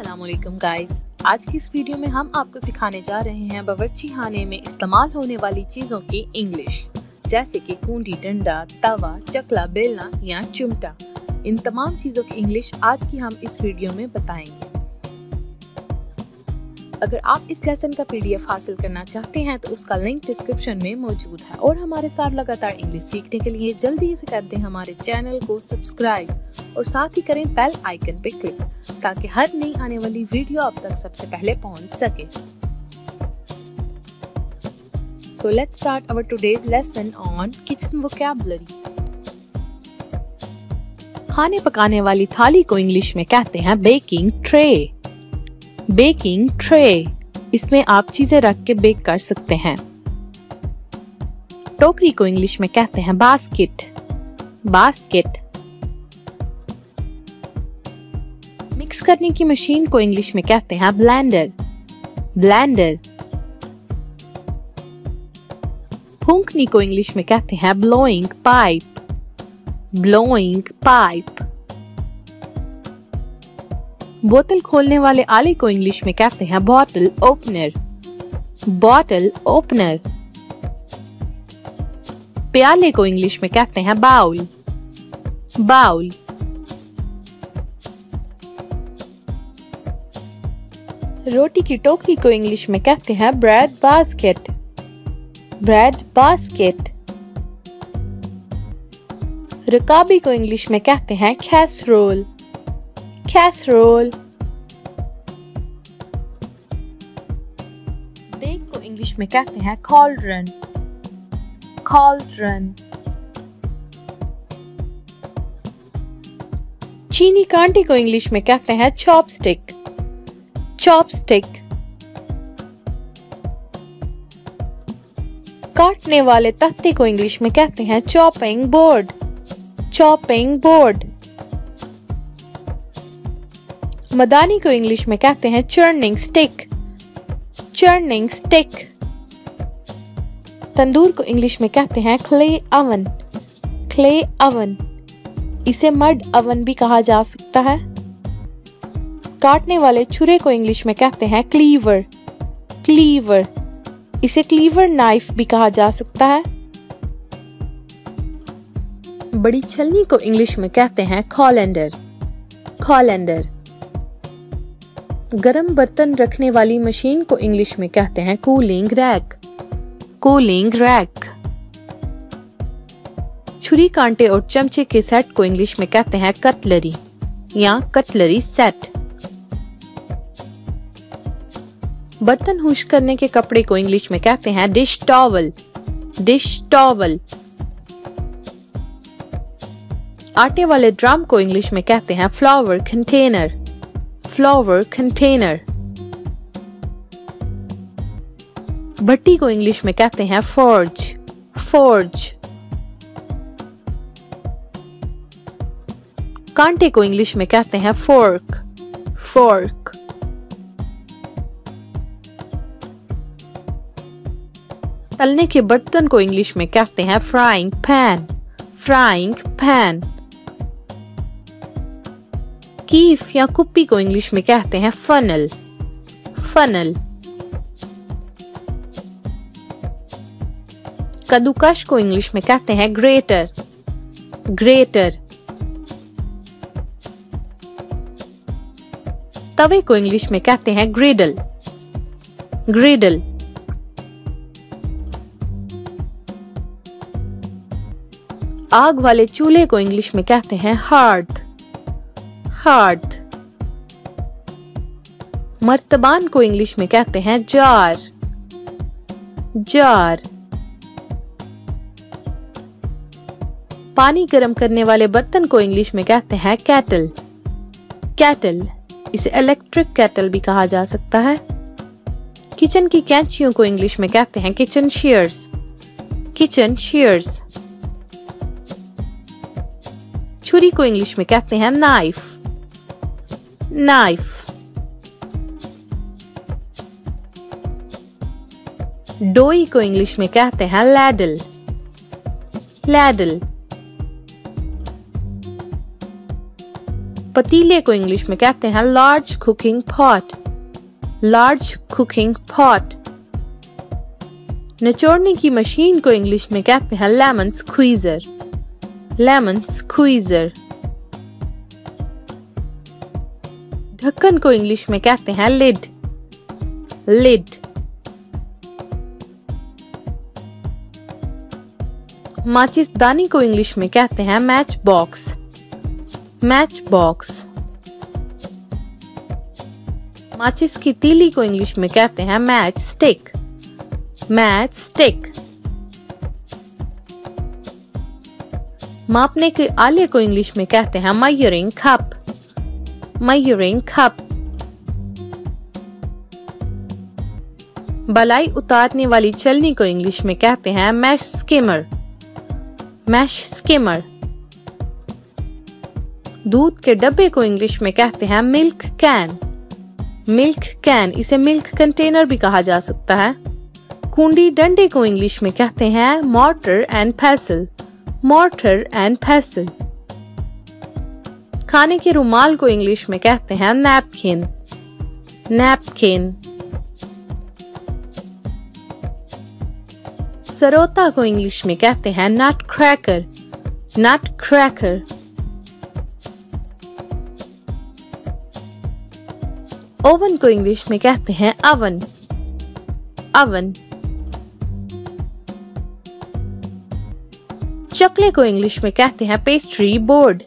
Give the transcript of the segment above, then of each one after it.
Aslam guys आज की इस वीडियो में हम आपको सिखाने जा रहे हैं बावर्ची खाने में इस्तेमाल होने वाली चीज़ों की इंग्लिश जैसे कि कुंडी डंडा, तवा, चकला, बेलना या चिमटा। इन तमाम चीज़ों की इंग्लिश आज की हम इस वीडियो में बताएँगे। अगर आप इस लेसन का पीडीएफ हासिल करना चाहते हैं तो उसका लिंक डिस्क्रिप्शन में मौजूद है। और हमारे साथ लगातार इंग्लिश सीखने के लिए जल्दी से कर दें हमारे चैनल को सब्सक्राइब और साथ ही करें बेल आइकन पे क्लिक ताकि हर नई आने वाली वीडियो आप तक सबसे पहले पहुँच सके। So, let's start our today's lesson on kitchen vocabulary. खाने पकाने वाली थाली को इंग्लिश में कहते हैं बेकिंग ट्रे बेकिंग ट्रे। इसमें आप चीज़ें रख के बेक कर सकते हैं। टोकरी को इंग्लिश में कहते हैं बास्केट। बास्केट। मिक्स करने की मशीन को इंग्लिश में कहते हैं ब्लेंडर। ब्लेंडर। फूंकनी को इंग्लिश में कहते हैं ब्लोइंग पाइप। Blowing pipe. बोतल खोलने वाले आले को इंग्लिश में कहते हैं बॉटल ओपनर बॉटल ओपनर प्याले को इंग्लिश में कहते हैं बाउल बाउल रोटी की टोकरी को इंग्लिश में कहते हैं ब्रेड बास्केट ब्रेड बास्केट रकाबी को इंग्लिश में कहते हैं कैसरोल कैसरोल देग को इंग्लिश में कहते हैं कॉल्ड्रन कॉल्ड्रन चीनी कांटे को इंग्लिश में कहते हैं चॉपस्टिक चॉपस्टिक काटने वाले तख्ते को इंग्लिश में कहते हैं चॉपिंग बोर्ड चॉपिंग बोर्ड मदानी को इंग्लिश में कहते हैं churning stick churning stick tandoor को इंग्लिश में कहते हैं क्ले अवन क्ले अवन इसे मड अवन भी कहा जा सकता है. काटने वाले छुरे को इंग्लिश में कहते हैं क्लीवर क्लीवर इसे क्लीवर नाइफ भी कहा जा सकता है. बड़ी छलनी को इंग्लिश में कहते हैं कॉलेंडर कॉलेंडर गरम बर्तन रखने वाली मशीन को इंग्लिश में कहते हैं कूलिंग रैक कूलिंग रैक छुरी कांटे और चमचे के सेट को इंग्लिश में कहते हैं कटलरी या कटलरी सेट बर्तन हुश करने के कपड़े को इंग्लिश में कहते हैं डिश टॉवल डिश टॉवल आटे वाले ड्रम को इंग्लिश में कहते हैं फ्लावर कंटेनर फ्लावर कंटेनर भट्टी को इंग्लिश में कहते हैं फोर्ज फोर्ज कांटे को इंग्लिश में कहते हैं फोर्क फोर्क तलने के बर्तन को इंग्लिश में कहते हैं फ्राइंग पैन फ्राइंग पैन कीफ या कुप्पी को इंग्लिश में कहते हैं? फनल फनल कद्दूकश को इंग्लिश में कहते हैं ग्रेटर ग्रेटर तवे को इंग्लिश में कहते हैं ग्रिडल ग्रिडल आग वाले चूल्हे को इंग्लिश में कहते हैं हार्थ हार्थ मर्तबान को इंग्लिश में कहते हैं जार। जार। पानी गर्म करने वाले बर्तन को इंग्लिश में कहते हैं कैटल। कैटल, इसे इलेक्ट्रिक कैटल भी कहा जा सकता है। किचन की कैंचियों को इंग्लिश में कहते हैं किचन शेयर्स किचन शेयर्स छुरी को इंग्लिश में कहते हैं नाइफ नाइफ डोई को इंग्लिश में कहते हैं लैडल लैडल पतीले को इंग्लिश में कहते हैं large cooking pot large cooking pot निचोड़ने की मशीन को इंग्लिश में कहते हैं लेमन स्क्वीजर लेमन स्क्वीजर ढक्कन को इंग्लिश में कहते हैं लिड लिड माचिस दानी को इंग्लिश में कहते हैं मैच बॉक्स मैच बॉक्स माचिस की तीली को इंग्लिश में कहते हैं मैच स्टिक मैच स्टिक मापने के आले को इंग्लिश में कहते हैं मयूरिंग कप मयूरिंग कप बलाई उतारने वाली चलनी को इंग्लिश में कहते हैं मैश स्किमर। Mash skimmer. दूध के डब्बे को इंग्लिश में कहते हैं मिल्क कैन। मिल्क कैन, इसे मिल्क कंटेनर भी कहा जा सकता है। कुंडी डंडे को इंग्लिश में कहते हैं mortar and pestle. Mortar and pestle खाने के रुमाल को इंग्लिश में कहते हैं नैपकिन। नैपकिन। सरोता को इंग्लिश में कहते हैं nut cracker nut cracker oven को इंग्लिश में कहते हैं अवन। अवन। चकले को इंग्लिश में कहते हैं पेस्ट्री बोर्ड।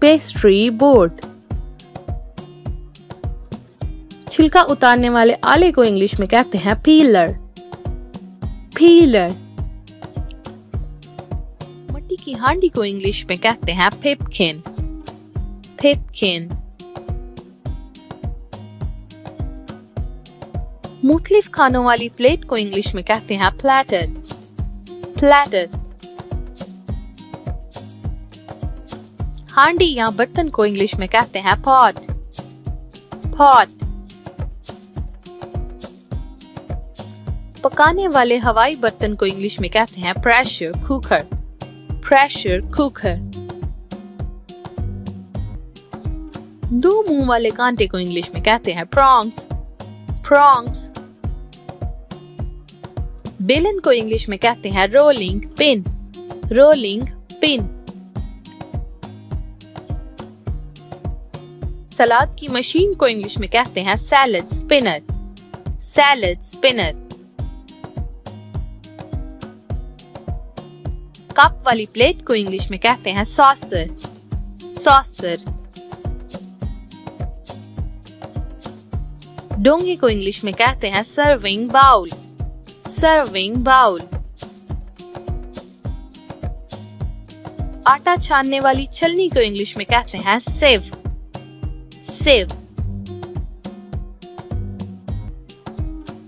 Pastry board. छिलका उतारने वाले आले को इंग्लिश में कहते हैं पीलर। पीलर। मट्टी की हांडी को इंग्लिश में कहते हैं पिपकिन पिपकिन मुख्तलिफ़ खानों वाली प्लेट को इंग्लिश में कहते हैं प्लेटर। प्लेटर। हांडी या बर्तन को इंग्लिश में कहते हैं पॉट। पॉट। पकाने वाले हवाई बर्तन को इंग्लिश में कहते हैं प्रेशर कुकर प्रेशर कुकर दो मुँह वाले कांटे को इंग्लिश में कहते हैं प्रॉन्ग्स प्रॉन्ग्स बेलन को इंग्लिश में कहते हैं रोलिंग पिन रोलिंग पिन सलाद की मशीन को इंग्लिश में कहते हैं salad spinner. Salad spinner. Cup वाली प्लेट को इंग्लिश में कहते हैं सॉसर। सॉसर। डोंगे को इंग्लिश में कहते हैं सर्विंग बाउल सर्विंग बाउल आटा छानने वाली छलनी को इंग्लिश में कहते हैं सिव सिव।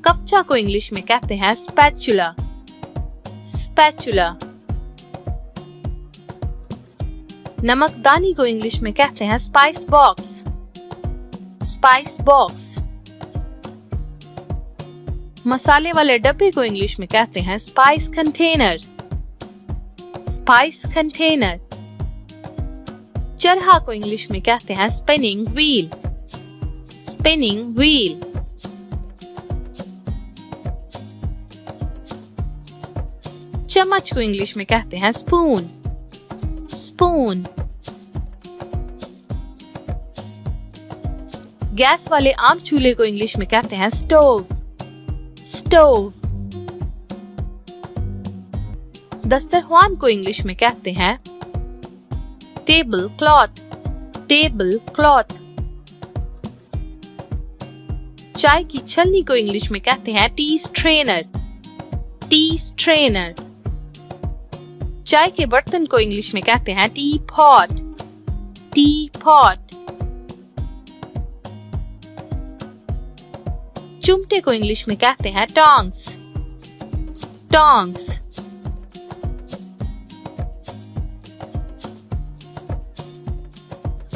कपचा को इंग्लिश में कहते हैं स्पैचुला स्पैचुला नमकदानी को इंग्लिश में कहते हैं स्पाइस बॉक्स स्पाइस बॉक्स मसाले वाले डब्बे को इंग्लिश में कहते हैं स्पाइस कंटेनर स्पाइस कंटेनर चरहा को इंग्लिश में कहते हैं स्पिनिंग व्हील स्पिनिंग व्हील चम्मच को इंग्लिश में कहते हैं स्पून स्पून गैस वाले आम चूल्हे को इंग्लिश में कहते हैं स्टोव स्टोव दस्तरखान को इंग्लिश में कहते हैं टेबल क्लॉथ चाय की छलनी को इंग्लिश में कहते हैं टी स्ट्रेनर टी स्ट्रेनर चाय के बर्तन को इंग्लिश में कहते हैं टी पॉट टी पॉट चुमटे को इंग्लिश में कहते हैं टोंग्स टोंग्स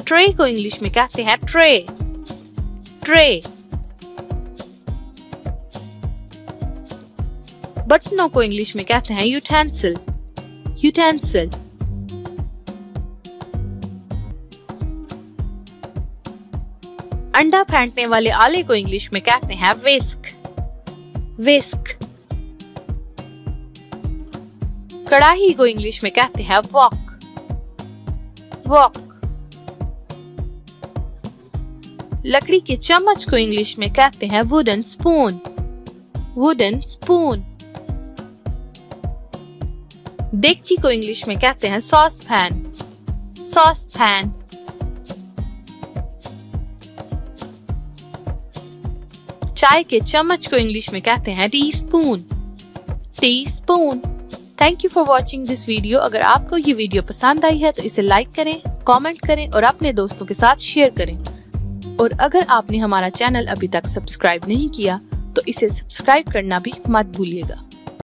ट्रे को इंग्लिश में कहते हैं ट्रे ट्रे बर्तनों को इंग्लिश में कहते हैं यूटेंसिल यूटेंसिल अंडा फेंटने वाले आले को इंग्लिश में कहते हैं विस्क विस्क कड़ाही को इंग्लिश में कहते हैं वॉक वॉक लकड़ी के चम्मच को इंग्लिश में कहते हैं वुडन स्पून वुडन स्पून डेगची को इंग्लिश में कहते हैं सॉस पैन सॉस पैन चाय के चम्मच को इंग्लिश में कहते हैं tea spoon tea spoon thank you for watching this video अगर आपको ये वीडियो पसंद आई है तो इसे लाइक करें कमेंट करें और अपने दोस्तों के साथ शेयर करें। और अगर आपने हमारा चैनल अभी तक सब्सक्राइब नहीं किया तो इसे सब्सक्राइब करना भी मत भूलिएगा।